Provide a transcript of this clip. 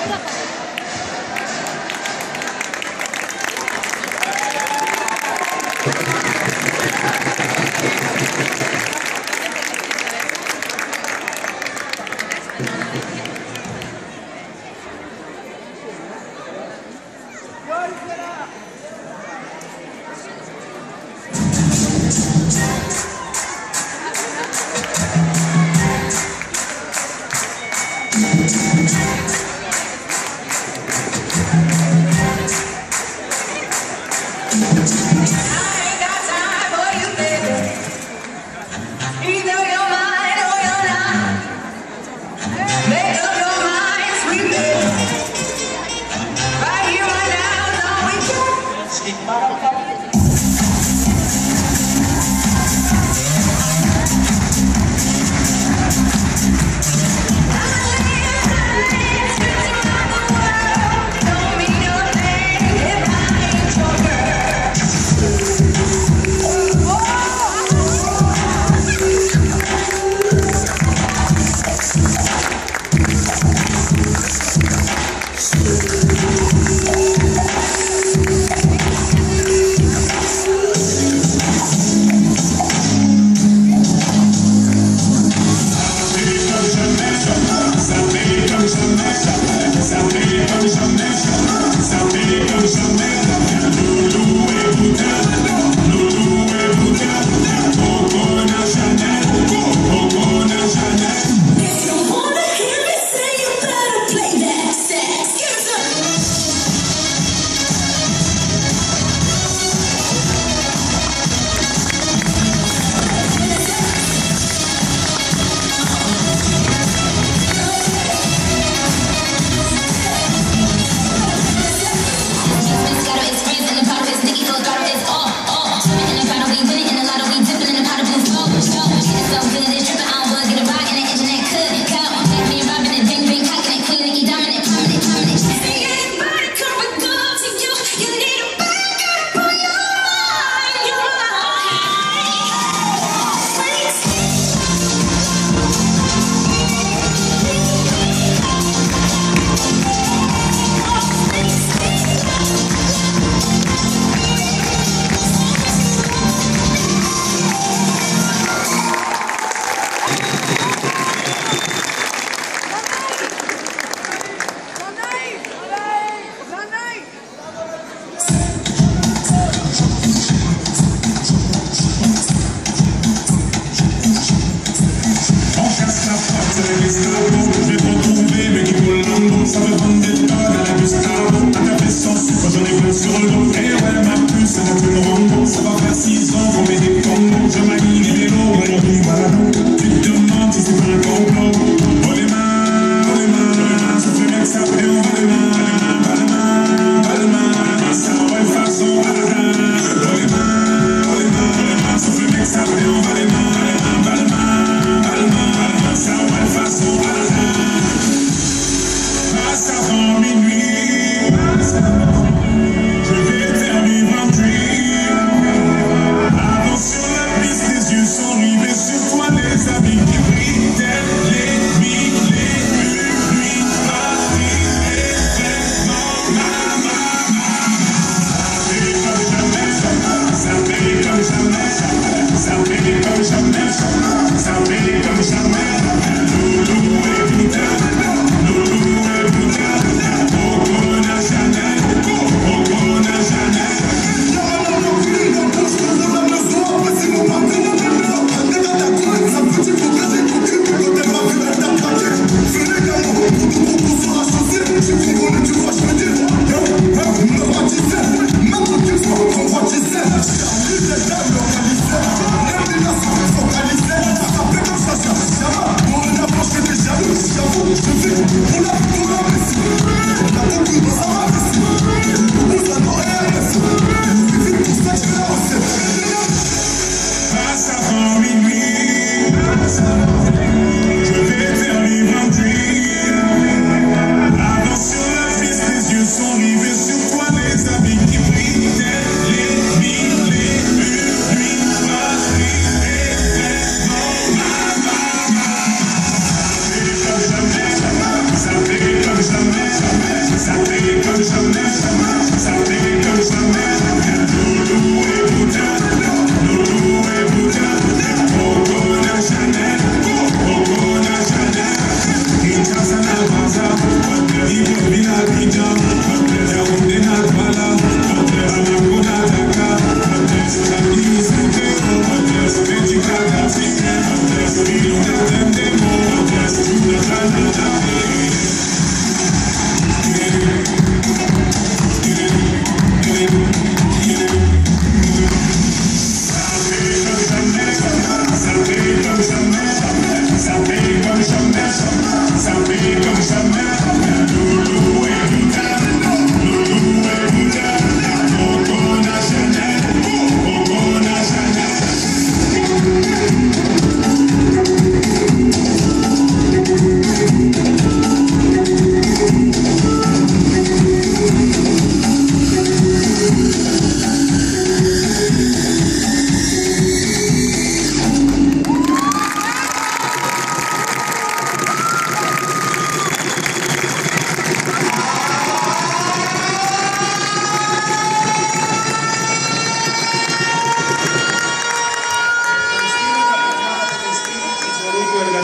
どうも。Sabe Christ.